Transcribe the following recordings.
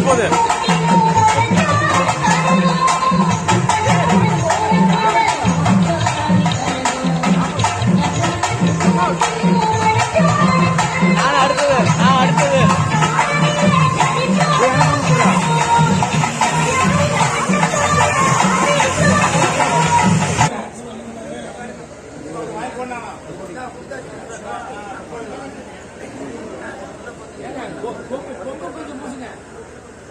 போகுது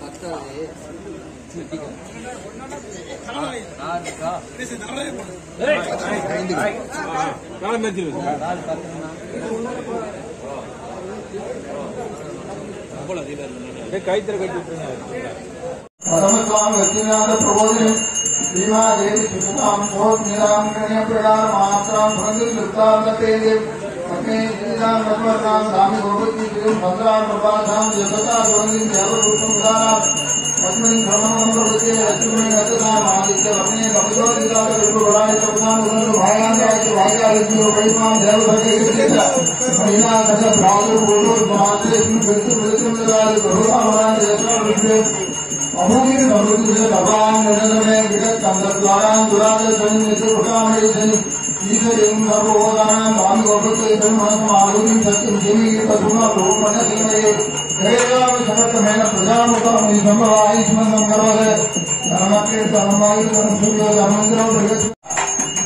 பத்தாது நார் இருக்கா நாளை மேய்ச்சிருவேன் சார் நார் பத்துனா கட்டி விட்டுருங்க. परमस्वामी लक्ष्मीनाथ प्रबोधिनी भीमा देवी सुषुताम मोह निराम कन्या प्रकार मात्राम भंग శ్రీకాం రఘువర్ణాం స్వామి భగవద్గీతం భద్రాం ప్రభాతాం జగతా గోవిందం సర్వరూపం విధానాం తస్మిన్ క్రమం ప్రవృత్తే లక్ష్మీ గతనాం ఆదిత్య వర్ణే భగవద్గీతాల విపులాయ స్వప్నాం గుణలు భాయాన్ని భాగ్యాలిజ్ఞో వైమాం దేవభగేత మహిళా గత ప్రాణులు గోలు మాతృష్మి పెంచు మృత్యుంజరాలు గౌరవామరా దేవతా విద్యే దురాజ సన్నిధి ఉపామయ ೇನ ಪ್ರಜಾಮುಖಿ ಸಂಭವ ಆಯುಷ್ಮನ್ ಮಂಗಳವಾರ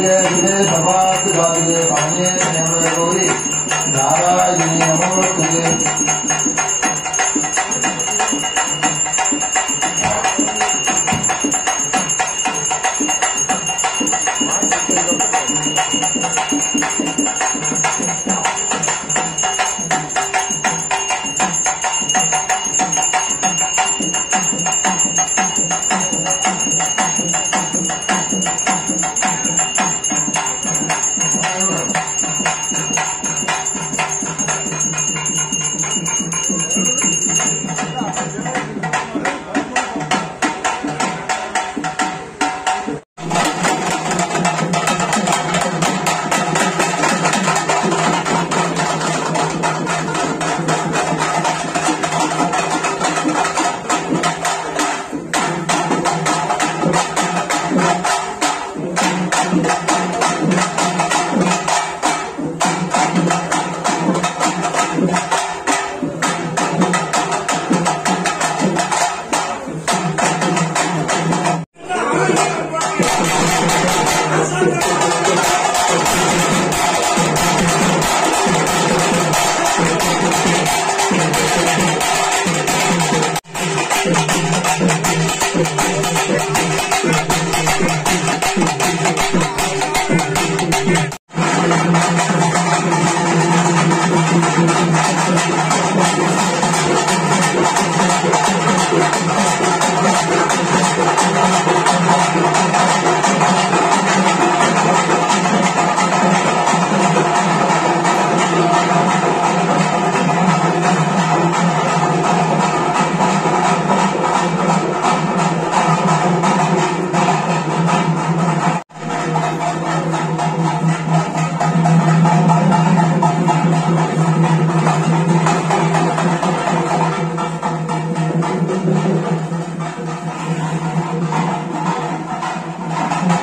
சரணாய சபாத்து பாதிலே பாணியே நமத கௌரி நாராயணி நமோத்துக்கு Thank you. ハハハハ!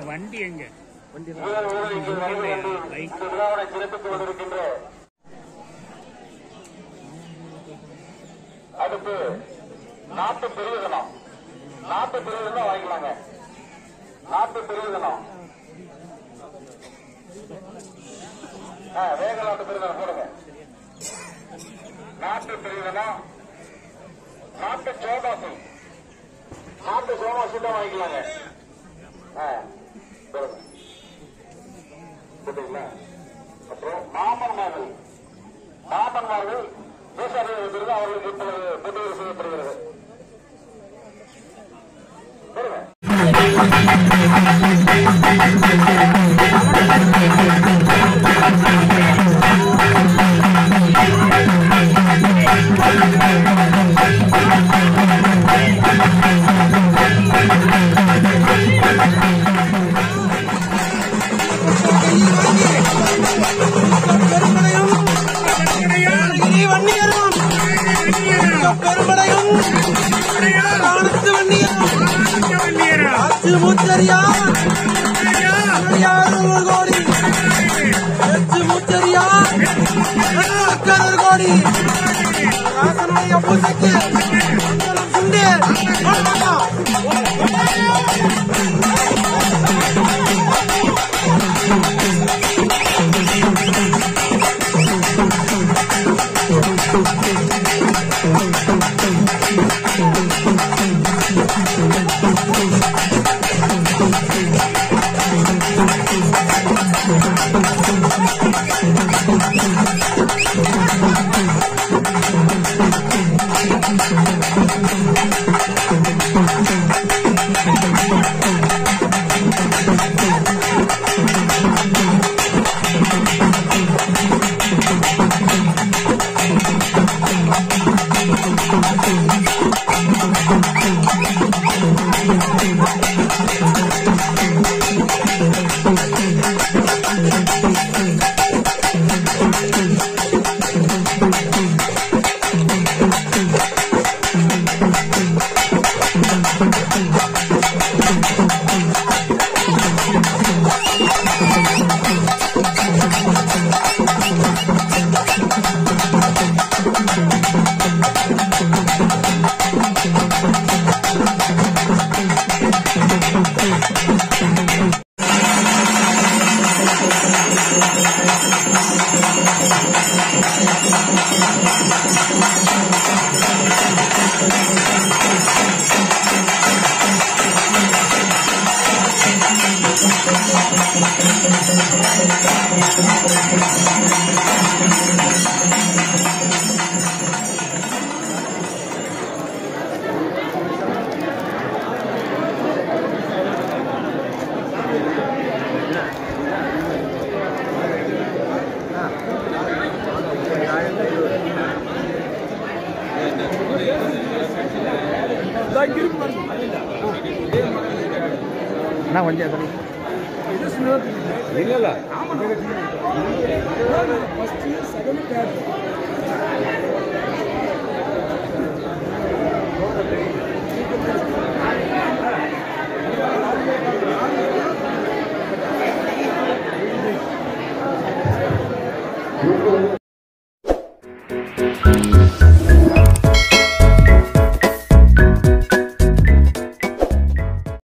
வண்டி எங்க? அடுத்து நாட்டு பெரியதனம். நாட்டு பெரியதனம் வாங்கிக்கலாங்க. நாட்டு பெரியதனம். ஆ, வேக நாட்டு பெரியதனம் போடுங்க. நாட்டு பெரியதனம். நாட்டு சோடாசி நாட்டு சோமாசி தான் வாங்கிக்கலாங்க. ஆ, போடுங்க அப்புறம் மாமன்மார்கள். மாமன்மார்கள் தேசாரிய அவர்களுக்கு இப்பொழுது முன்னுரிமை செய்யப்படுகிறது. பெருமடையும் ராணுத்து வண்டியரும் ஆற்று மூச்சரியா அறுபது கோடி எச்சு மூச்சரியா அக்கறர் கோடி ராசனுடைய பூசைக்கு மங்களம் சுண்டு இல்ல ஃபர்ஸ்ட் செகண்ட் தேர்ட்